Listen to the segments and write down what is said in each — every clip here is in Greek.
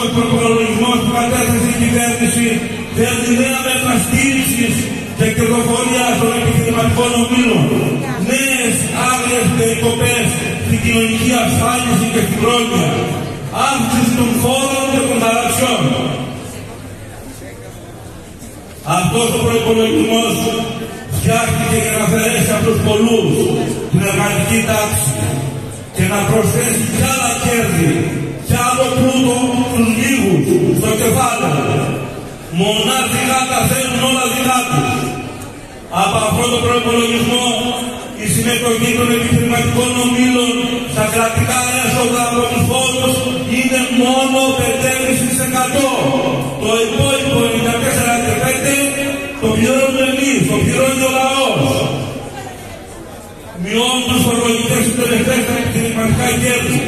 Ο προπολογισμός που κατέθεσε η κυβέρνηση θέλει νέα μέτρα στήριξης και κερδοφορία των επιχειρηματικών ομίλων. Νέες άγριες περικοπές στην κοινωνική ασφάλιση και στην πρόνοια. Αύξηση των φόρων και των ταραξιών. Αυτός ο προπολογισμός φτιάχτηκε για να αφαιρέσει από τους πολλούς την εργατική τάξη και να προσθέσει κι άλλα κέρδη Μονάχα τα θέλουν όλα δικά τους. Από αυτό το προπολογισμό η συμμετοχή των επιχειρηματικών ομίλων στα κρατικά έσοδα από τους φόρους είναι μόνο 5,5%. Το υπόλοιπο 94,5% το πληρώνουμε εμείς, το πληρώνει ο λαός. Μειώνουν τους φορολογικές συντελεστές στα επιχειρηματικά κέρδη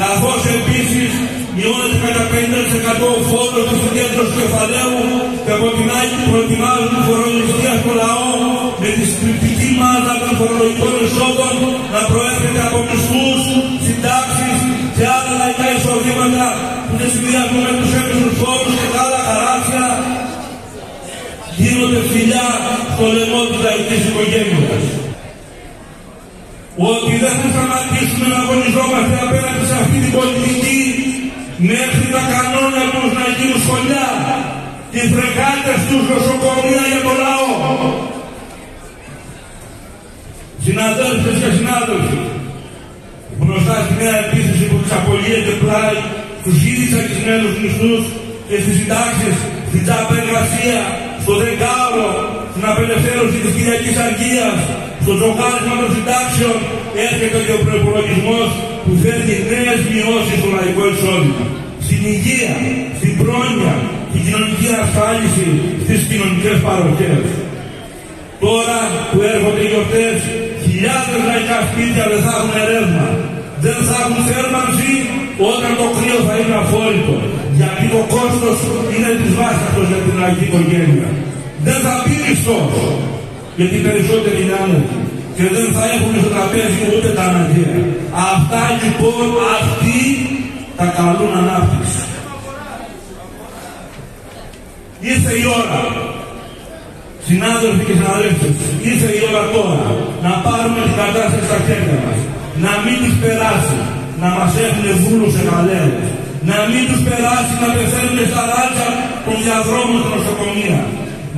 καθώς επίσης μειώνεται κατά 50% ο φόρος της συγκέντρωσης του κεφαλαίου και από την άλλη προετοιμάζουν τη φορολογιστία στο λαό με τη συντριπτική μάζα των φορολογικών εισόδων να προέρχεται από μισθούς, συντάξεις και άλλα λαϊκά εισοδήματα που δεν συνδυάζουν με τους έπαιζους φόρους και τα άλλα χαράτσια γίνονται φιλιά στο λαιμό της λαϊκής οικογένειας. Ότι δεν θα σταματήσουμε να αγωνιζόμαστε απέναντι σε αυτή την πολιτική μέχρι τα κανόνια τους να γίνουν σχολιά και φρεγάτες τους νοσοκομεία για το λαό. Συναδέλφες και συνάδελφοι, μπροστά στη νέα επίθεση που τους απολύεται πλάι στους ίδιους ακισμένους μισθούς και στις συντάξεις, στην τσάπα εργασία, στο δεκάωρο, στην απελευθέρωση της Κυριακής Αργίας, στο ζωγάρισμα των συντάξεων έρχεται και ο προπολογισμός που φέρνει νέες μειώσεις στο λαϊκό εισόδημα. Στην υγεία, στην πρόνοια, στην κοινωνική ασφάλιση, στις κοινωνικές παροχές. Τώρα που έρχονται οι γιορτές, χιλιάδες λαϊκά σπίτια δεν θα έχουν ρεύμα. Δεν θα έχουν θέρμανση όταν το κρύο θα είναι αφόρητο. Γιατί το κόστος είναι της βάσης για την λαϊκή οικογένεια. Δεν θα πει μισθός γιατί περισσότεροι είναι άνετοι και δεν θα έχουν στο τραπέζι ούτε τα αναγκαία. Αυτά λοιπόν αυτοί τα καλούν ανάπτυξη. Ήρθε η ώρα, συνάδελφοι και συναδέλφοι, ήρθε η ώρα τώρα να πάρουμε την κατάσταση στα χέρια μας. Να μην τους περάσει, να μας έχουν βούλους εγαλαίους. Να μην τους περάσει να πεθαίνουν στα ράτσα των διαδρόμων των νοσοκομείων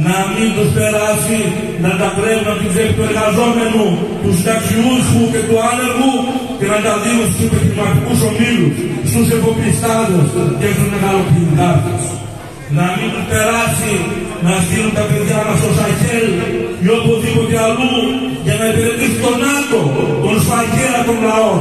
να μην τους περάσει να τα πρέπει από την τους εργαζόμενου, τους συνταξιούχου και του άνεργου και να τα δίνουν στους επιχειρηματικούς ομίλους, στους εφοπλιστάδες και στους μεγαλοπληκτάδες. Να μην τους περάσει να στείλουν τα παιδιά μας στο Σαχέλ ή οπουδήποτε αλλού για να υπηρετήσει τον ΝΑΤΟ, τον σφαγέα των λαών.